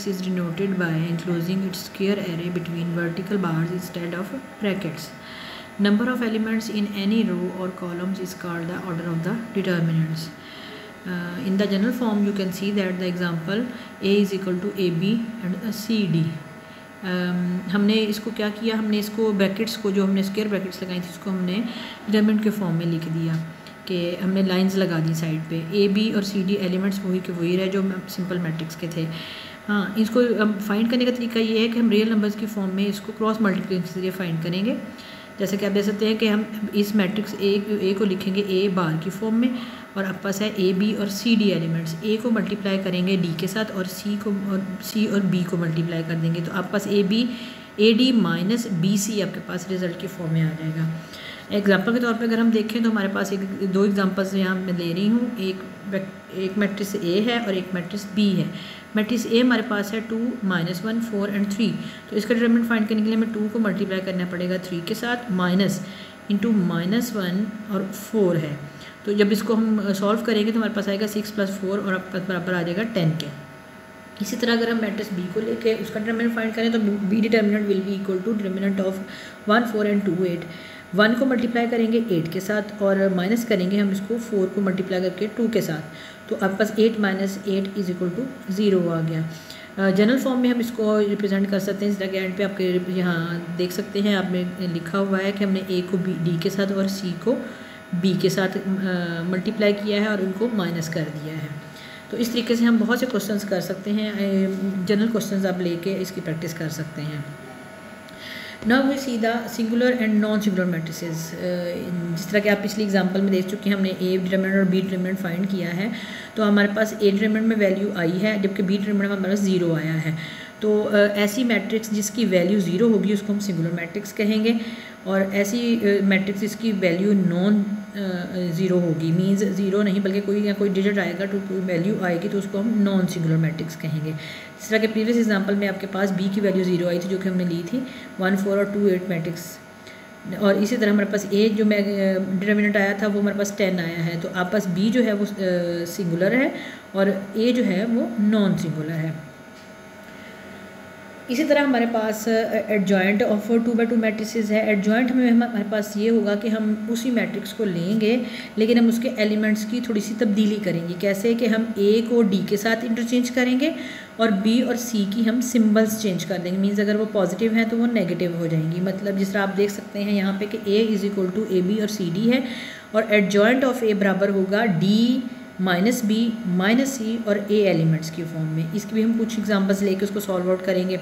Matrix is denoted by enclosing its square array between vertical bars instead of brackets number of elements in any row और columns is called the order of the determinants in the general form you can see that the example A is equal to A B and C D हमने इसको क्या किया? हमने इसको brackets को, जो हमने स्केयर ब्रैकेट्स लगाई थी, उसको हमने डिटर्मिनेंट के फॉर्म में लिख दिया कि हमने लाइंस लगा दी साइड पे। ए बी और सी डी एलिमेंट्स वही के वही रहे जो सिंपल मैट्रिक्स के थे। हाँ इसको फाइंड करने का तरीका ये है कि हम रियल नंबर्स की फॉर्म में इसको क्रॉस मल्टीप्लिकेशन से ज़रिए फाइंड करेंगे। जैसे कि आप देख सकते हैं कि हम इस मैट्रिक्स ए ए को लिखेंगे ए बार की फॉर्म में और अब पास है ए बी और सी डी एलिमेंट्स ए को मल्टीप्लाई करेंगे डी के साथ और सी को, और सी और बी को मल्टीप्लाई कर देंगे। तो आप पास A B A D minus B C आपके पास रिज़ल्ट की फॉर्म में आ जाएगा। एग्ज़ाम्पल के तौर पे अगर हम देखें तो हमारे पास एक, दो एग्जांपल्स यहाँ मैं ले रही हूँ। एक एक मैट्रिक्स ए है और एक मैट्रिक्स बी है। मैट्रिक्स ए हमारे पास है two minus one four and three तो इसका डिटर्मिनेंट फाइंड करने के लिए हमें टू को मल्टीप्लाई करना पड़ेगा थ्री के साथ माइनस इंटू माइनस वन और फोर है। तो जब इसको हम सॉल्व करेंगे तो हमारे पास आएगा सिक्स प्लस फोर और आपके पास बराबर आ जाएगा टेन के। इसी तरह अगर हम मैट्रिक्स बी को लेके उसका डिटर्मिनेंट फाइंड करें तो B determinant will be equal to determinant of one four and two eight one को मल्टीप्लाई करेंगे एट के साथ और माइनस करेंगे हम इसको फोर को मल्टीप्लाई करके टू के साथ। तो आपके पास eight minus eight is equal to zero आ गया। जनरल फॉर्म में हम इसको रिप्रेजेंट कर सकते हैं। इस तरह एंड पे आपके यहाँ देख सकते हैं, आपने लिखा हुआ है कि हमने ए को बी डी के साथ और सी को बी के साथ मल्टीप्लाई किया है और उनको माइनस कर दिया है। तो इस तरीके से हम बहुत से क्वेश्चंस कर सकते हैं। जनरल क्वेश्चंस आप लेके इसकी प्रैक्टिस कर सकते हैं। Now we see the singular and non singular matrices जिस तरह के आप पिछली एग्जांपल में देख चुके हैं, हमने ए डिटर्मिनेंट और बी डिटर्मिनेंट फाइंड किया है तो हमारे पास ए डिटर्मिनेंट में वैल्यू आई है, जबकि बी डिटर्मिनेंट में हमारे पास ज़ीरो आया है। तो ऐसी मैट्रिक्स जिसकी वैल्यू ज़ीरो होगी, उसको हम सिंगुलर मैट्रिक्स कहेंगे, और ऐसी मैट्रिक्स जिसकी वैल्यू नॉन ज़ीरो होगी। मींस ज़ीरो नहीं, बल्कि कोई या कोई डिजिट आएगा तो कोई वैल्यू आएगी तो उसको हम नॉन सिंगुलर मैट्रिक्स कहेंगे। इस तरह के प्रीवियस एग्जांपल में आपके पास बी की वैल्यू ज़ीरो आई थी, जो कि हमने ली थी वन फोर और टू एट मैट्रिक्स और इसी तरह हमारे पास ए जो मैं डिटर्मिनेंट आया था, वो हमारे पास टेन आया है। तो आप पास बी जो है वो सिंगुलर है और ए जो है वो नॉन सिंगुलर है। इसी तरह हमारे पास adjoint of two by two matrices है। एडजॉइंट में हमारे पास ये होगा कि हम उसी मैट्रिक्स को लेंगे, लेकिन हम उसके एलिमेंट्स की थोड़ी सी तब्दीली करेंगे। कैसे? कि हम ए को डी के साथ इंटरचेंज करेंगे और बी और सी की हम सिम्बल्स चेंज कर देंगे। मीन्स अगर वो पॉजिटिव हैं तो वो नेगेटिव हो जाएँगी। मतलब जिस तरह आप देख सकते हैं यहाँ पे कि A is equal to A B और सी डी है। और एडजॉइंट ऑफ़ ए बराबर होगा D minus B, minus C और ए एलिमेंट्स की फॉर्म में। इसकी भी हम कुछ एग्जांपल्स लेके उसको सॉल्व आउट करेंगे।